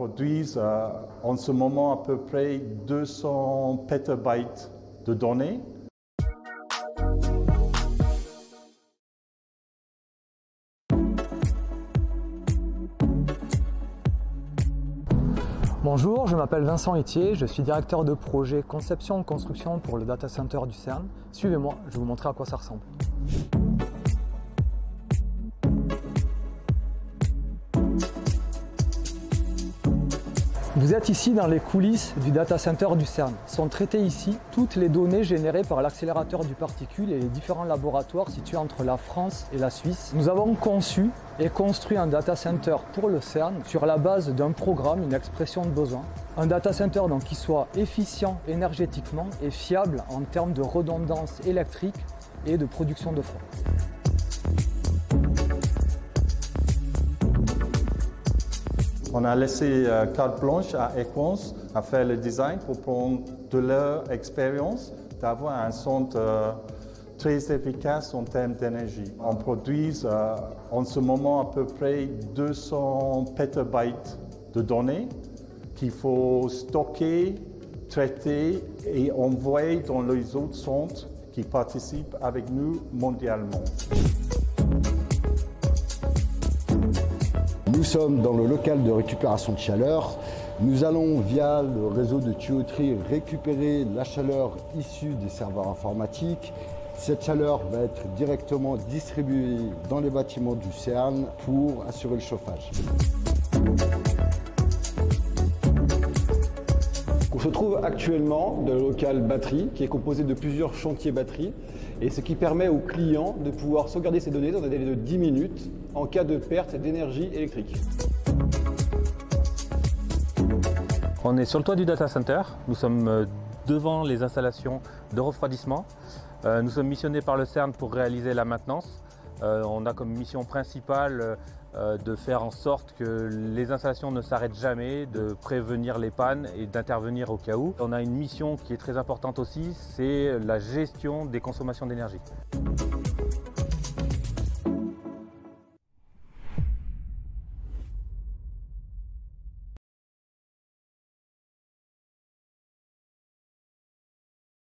produit euh, en ce moment à peu près 200 petabytes de données. Bonjour, je m'appelle Vincent Etier, je suis directeur de projet conception et construction pour le data center du CERN. Suivez-moi, je vais vous montrer à quoi ça ressemble. Vous êtes ici dans les coulisses du data center du CERN. Sont traitées ici toutes les données générées par l'accélérateur du particule et les différents laboratoires situés entre la France et la Suisse. Nous avons conçu et construit un data center pour le CERN sur la base d'un programme, une expression de besoin. Un data center donc qui soit efficient énergétiquement et fiable en termes de redondance électrique et de production de froid. On a laissé euh, carte blanche à Equance à faire le design pour prendre de leur expérience d'avoir un centre euh, très efficace en termes d'énergie. On produit euh, en ce moment à peu près 200 petabytes de données qu'il faut stocker, traiter et envoyer dans les autres centres qui participent avec nous mondialement. Nous sommes dans le local de récupération de chaleur. Nous allons, via le réseau de tuyauterie, récupérer la chaleur issue des serveurs informatiques. Cette chaleur va être directement distribuée dans les bâtiments du CERN pour assurer le chauffage. On se trouve actuellement dans le local batterie qui est composé de plusieurs chantiers batterie et ce qui permet aux clients de pouvoir sauvegarder ces données dans un délai de 10 minutes en cas de perte d'énergie électrique. On est sur le toit du data center, nous sommes euh, devant les installations de refroidissement. Euh, nous sommes missionnés par le CERN pour réaliser la maintenance. Euh, on a comme mission principale de faire en sorte que les installations ne s'arrêtent jamais, de prévenir les pannes et d'intervenir au cas où. On a une mission qui est très importante aussi, c'est la gestion des consommations d'énergie.